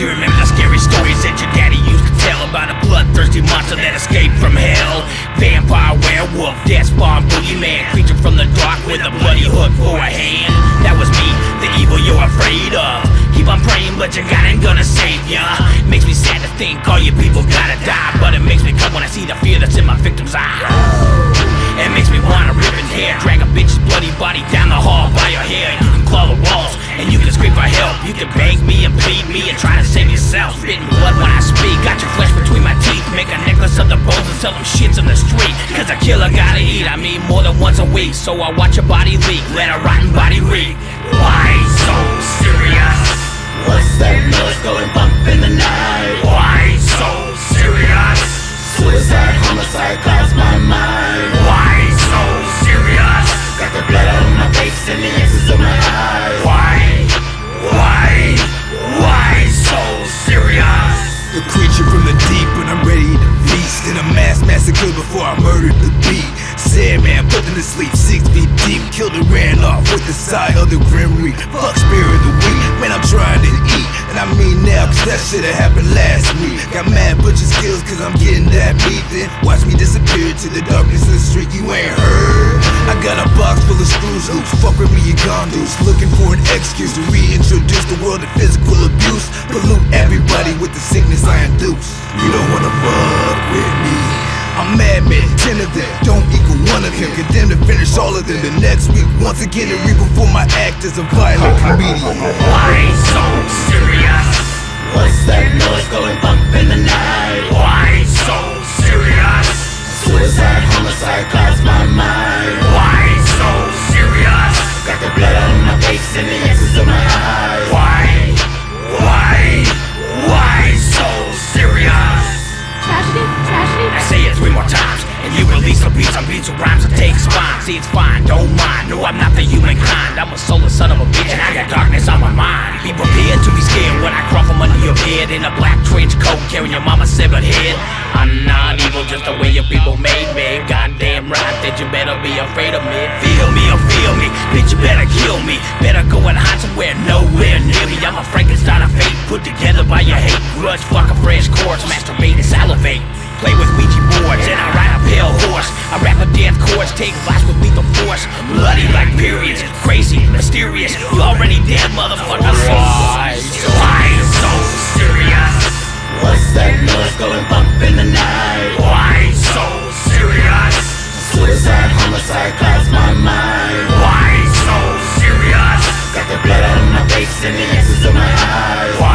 Do you remember the scary stories that your daddy used to tell about a bloodthirsty monster that escaped from hell? Vampire, werewolf, death spawn, boogeyman, creature from the dark with a bloody hook for a hand. That was me, the evil you're afraid of. Keep on praying, but your God ain't gonna save ya. Makes me sad to think all your people gotta die, but it makes me cut when I see the fear that's in my victim's eye. It makes me wanna rip his hair, drag a bitch's bloody body down the hall by your hair. You can claw the walls, and you can scream for help. You can bang me and me and try to save yourself. Spitting blood when I speak, got your flesh between my teeth. Make a necklace of the bones and sell them shits on the street. Cause a killer gotta eat, I mean more than once a week. So I watch your body leak, let a rotten body reek. Why so serious? What's that noise going bump in the night? Why so serious? Suicide, homicide, the side of the grim reap Fuck spirit of the week, man I'm trying to eat. And I mean now cause that shit that happened last week. Got mad butcher skills cause I'm getting that meat. Then watch me disappear to the darkness of the street. You ain't heard? I got a box full of screws. Loose Fuck with me you gon' deuce Looking for an excuse to reintroduce the world to physical abuse. Pollute everybody with the sickness I induce. You don't I'm madman, ten of them, don't equal one of them Condemned to finish all of them the next week Once again to reap before my act as a violent comedian Why so serious? What's that noise going bump in the night? See, it's fine, don't mind. No, I'm not the human kind. I'm a soulless son of a bitch, and I got darkness on my mind. Be prepared to be scared when I crawl from under your bed in a black trench coat, carrying your mama's severed head. I'm not evil, just the way your people made me. Goddamn right that you better be afraid of me. Feel me or feel me, bitch, you better kill me. Better go and hide somewhere nowhere near me. I'm a Frankenstein of fate, put together by your hate. Grudge, fuck a fresh corpse, masturbate and salivate. Play with Ouija boards and I pale horse I rap a death course, take flies with lethal force Bloody like periods, crazy, mysterious You already dead, motherfucker Why so I so serious? What's that noise going bump in the night? Why so serious? Suicide, homicide, class my mind Why so serious? Got the blood on my face and the X's on my eyes Why